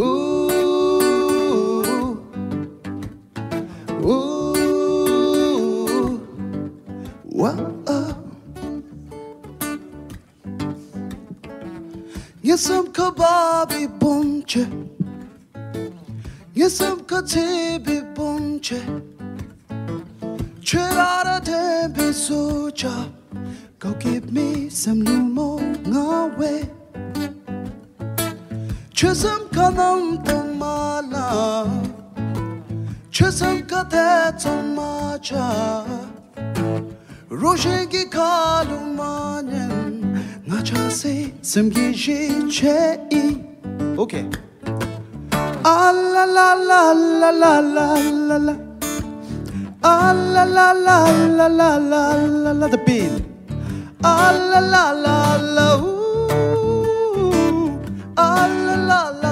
Ooh, ooh, whoa. Oh. Nisemka babi bunche, nisemka katibi bunche. Chirada tembi sucha, go give me some new lumo ngawe. Chisam kanam tomala, chisam kate tomacha. Roshegi kalumanyan, ngacha se simgi che Okay. Ah la la la la la la la la. La la la la la la la the beat. Ah la la la la ooh. La la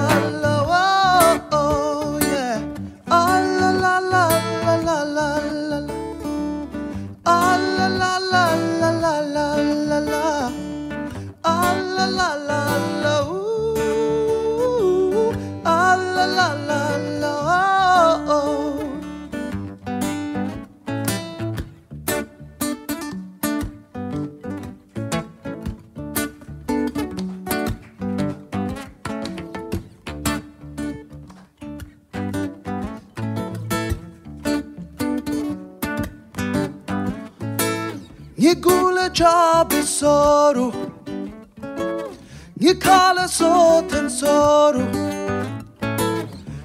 Nigule chabi soru Nikala soten soru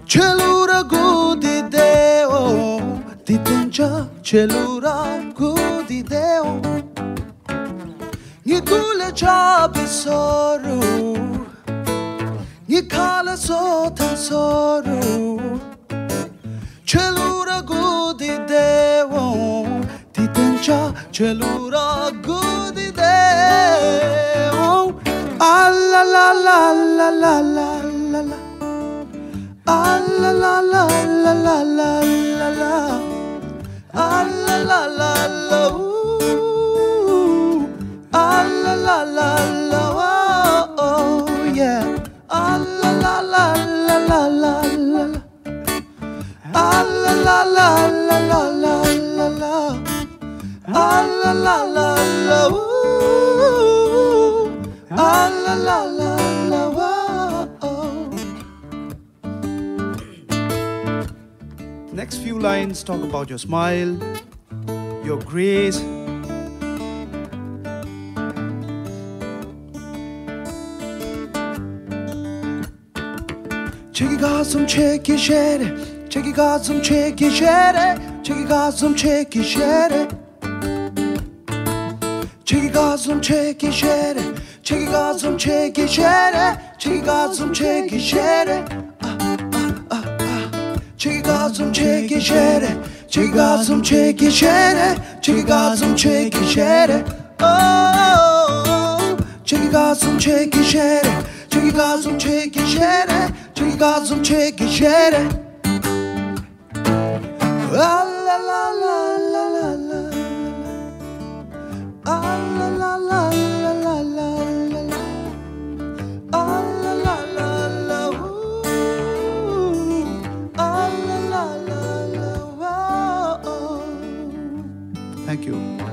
Chelura gudi deo Ditenja chelura gudi deo. Nigule chabi soru Nikala soten soru Chelura Uçça çelura gudi de Alla la la la la la la la Alla la la la la la Next few lines talk about your smile, your grace. Çeki gazım çeki şere. Çeki gazım çeki şere. Çeki gazım çeki şere. Çeki gazım çeki şere. Çeki gazım çeki şere. Çeki gazım çeki lazım çek içeri. Çek lazım çek içeri. Çek lazım çek içeri. Oh. Çek lazım çek içeri. Çek lazım çek içeri. Çek lazım çek içeri. La la la la la la la Allah Thank you.